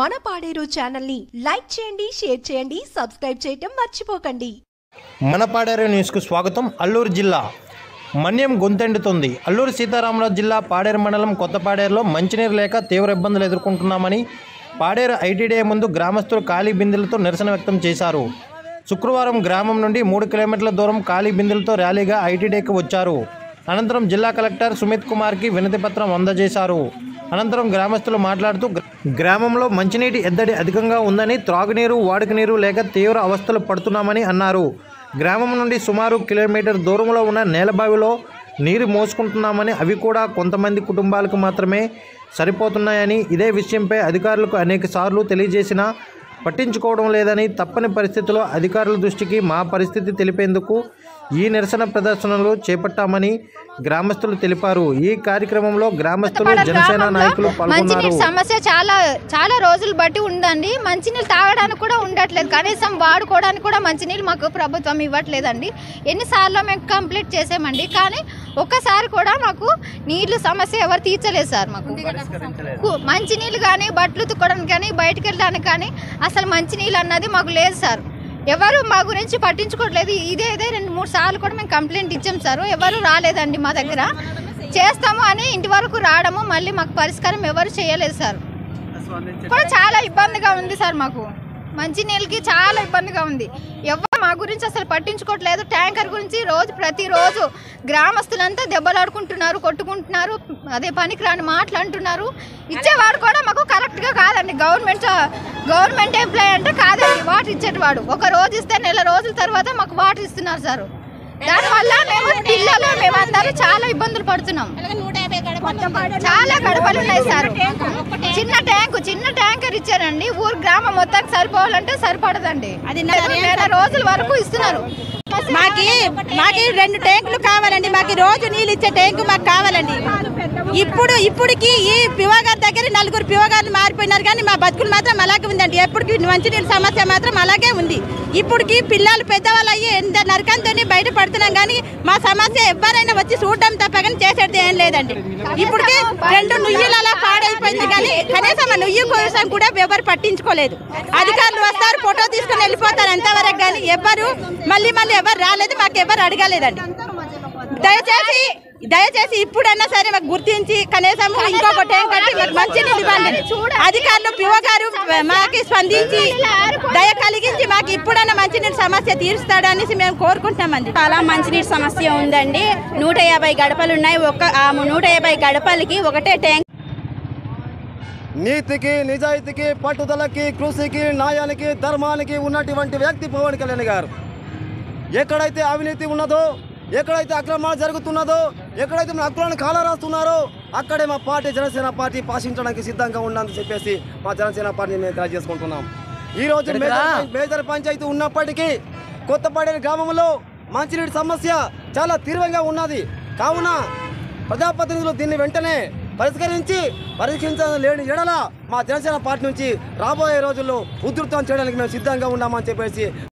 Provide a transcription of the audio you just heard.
మన పాడేరు ఛానల్ని లైక్ చేయండి షేర్ చేయండి సబ్స్క్రైబ్ చేయటం మర్చిపోకండి. మన పాడేరు న్యూస్కు స్వాగతం అల్లూరు జిల్లా. మన్యం గొంతెండుతోంది. అల్లూరు సీతారామరాజు జిల్లా పాడేరు మండలం కొత్తపాడేరులో మంచినీరు లేక తీవ్ర ఇబ్బందులు ఎదుర్కొంటున్నామని పాడేరు ఐటీడీఏ ముందు గ్రామస్తులు ఖాళీ బిందెలతో నిరసన వ్యక్తం చేశారు. శుక్రవారం గ్రామం నుండి మూడు కిలోమీటర్ల దూరం ఖాళీ బిందెలతో ర్యాలీగా ఐటీడీఏకి వచ్చారు. అనంతరం జిల్లా కలెక్టర్ సుమిత్ కుమార్కి వినతి పత్రం అందజేశారు. అనంతరం గ్రామస్తులు మాట్లాడుతూ గ్రామంలో మంచినీటి ఎద్దడి అధికంగా ఉందని త్రాగునీరు వాడుక నీరు లేక తీవ్ర అవస్థలు పడుతున్నామని అన్నారు. గ్రామం నుండి సుమారు కిలోమీటర్ దూరంలో ఉన్న నేలబావిలో నీరు మోసుకుంటున్నామని అవి కూడా కొంతమంది కుటుంబాలకు మాత్రమే సరిపోతున్నాయని ఇదే విషయంపై అధికారులకు అనేక సార్లు తెలియజేసినా పట్టించుకోవడం లేదని తప్పని పరిస్థితిలో అధికారుల దృష్టికి మా పరిస్థితి తెలిపేందుకు ఈ నిరసన ప్రదర్శనలు చేపట్టామని గ్రామస్తులు తెలిపారు. ఈ కార్యక్రమంలో గ్రామస్తులు జనసేన నాయకులు పాల్గొన్నారు. మంచినీటి సమస్య చాలా చాలా రోజులు బట్టి ఉందండి. మంచినీళ్ళు తాగడానికి కూడా ఉండట్లేదు. కనీసం వాడుకోవడానికి కూడా మంచినీళ్ళు మాకు ప్రభుత్వం ఇవ్వట్లేదండి. ఎన్నిసార్లు మేము కంప్లీట్ చేసామండి. కానీ ఒక్కసారి కూడా మాకు నీళ్ళు సమస్య ఎవరు తీర్చలేదు సార్ మాకు. మంచినీళ్ళు కానీ బట్టలు ఉతుక్కోవడానికి కానీ బయటకు వెళ్ళడానికి కానీ అసలు మంచినీళ్ళు అన్నది మాకు లేదు సార్. ఎవరు మా గురించి పట్టించుకోవట్లేదు. ఇదే ఇదే రెండు మూడు సార్లు కూడా మేము కంప్లైంట్ ఇచ్చాం సార్. ఎవరు రాలేదండి మా దగ్గర. చేస్తాము అని ఇంటి వరకు రావడము మళ్ళీ మాకు పరిష్కారం ఎవరు చేయలేదు సార్. కూడా చాలా ఇబ్బందిగా ఉంది సార్ మాకు. మంచినీళ్ళకి చాలా ఇబ్బందిగా ఉంది. ఎవరు మా గురించి అసలు పట్టించుకోవట్లేదు. ట్యాంకర్ గురించి రోజు ప్రతిరోజు గ్రామస్తులంతా దెబ్బలాడుకుంటున్నారు కొట్టుకుంటున్నారు అదే పనికిరాని మాటలు అంటున్నారు. ఇచ్చేవాడు కూడా మాకు కరెక్ట్గా కాదండి. గవర్నమెంట్ గవర్నమెంట్ ఎంప్లాయ్ అంటే ఇచ్చేటివాడు ఒక రోజు ఇస్తే నెల రోజుల తర్వాత మాకు వాటర్ ఇస్తున్నారు సార్. దానివల్ల మేము పిల్లలు మేమందరూ చాలా ఇబ్బందులు పడుతున్నాం. చాలా గడపలు ఉన్నాయి సార్. చిన్న ట్యాంకు. చిన్న ట్యాంకర్ ఇచ్చారండి. ఊరు గ్రామం మొత్తానికి సరిపోవాలంటే సరిపడదండి. అది నెల రోజుల వరకు ఇస్తున్నారు. మాకి మాకి రెండు ట్యాంకులు కావాలండి. మాకు రోజు నీళ్ళు ఇచ్చే ట్యాంకు మాకు కావాలండి. ఇప్పుడు ఇప్పటికి ఈ పివగారి దగ్గర నలుగురు పివగారులు మారిపోయినారు కానీ మా బతుకులు మాత్రం అలాగే ఉందండి. ఎప్పటికి మంచినీళ్ళ సమస్య మాత్రం అలాగే ఉంది. ఇప్పటికి పిల్లలు పెద్దవాళ్ళు అయ్యి ఎంత నరకంతో బయట పడుతున్నాం కానీ మా సమస్య ఎవరైనా వచ్చి చూడడం తప్ప కానీ చేసేది ఏం లేదండి. ఇప్పటికి రెండు నుయ్యిలు అలా పాడైపోయింది కానీ కనీసం ఆ నుయ్యి కోసం కూడా ఎవరు పట్టించుకోలేదు. అధికారులు వస్తారు ఫోటో తీసుకుని వెళ్ళిపోతారు ఎంతవరకు కానీ ఎవరు మళ్ళీ మళ్ళీ ఎవరు రాలేదు మాకు ఎవరు అడగలేదండి. దయచేసి దయచేసి ఇప్పుడన్నా సరే మాకు గుర్తించి కనీసం ఇంకొక టైం కట్టి మాకు మంచి నీళ్ళు ఇవ్వండి. అధికారులు పిఓ గారు మాకు స్పందించి దయ కలిగించి మాకు ఇప్పుడన్నా మంచినీటి సమస్య తీరుస్తాడనేసి మేము కోరుకుంటున్నామండి. చాలా మంచినీటి సమస్య ఉందండి. నూట యాభై గడపలు ఉన్నాయి. ఒక ఆ నూట యాభై గడపలకి ఒకటే ట్యాంక్ నీతికి నిజాయితీకి పట్టుదలకి కృషికి న్యాయానికి ధర్మానికి ఉన్నటువంటి వ్యక్తి పవన్ కళ్యాణ్ గారు. ఎక్కడైతే అవినీతి ఉన్నదో ఎక్కడైతే అక్రమాలు జరుగుతున్నదో ఎక్కడైతే మన హక్కులను కాలరాస్తున్నారో అక్కడే మా పార్టీ జనసేన పార్టీ పాటించడానికి సిద్ధంగా ఉందని చెప్పేసి మా జనసేన పార్టీ మేము తెలియజేసుకుంటున్నాం ఈ రోజు మేజర్ పంచాయతీ ఉన్నప్పటికీ కొత్తపాడేరు గ్రామంలో మంచినీటి సమస్య చాలా తీవ్రంగా ఉన్నది. కావున ప్రజాప్రతినిధులు దీన్ని వెంటనే పరిష్కరించి పరిష్కరించడం లేని ఎడల మా జనసేన పార్టీ నుంచి రాబోయే రోజుల్లో ఉధృతం చేయడానికి మేము సిద్ధంగా ఉన్నామని చెప్పేసి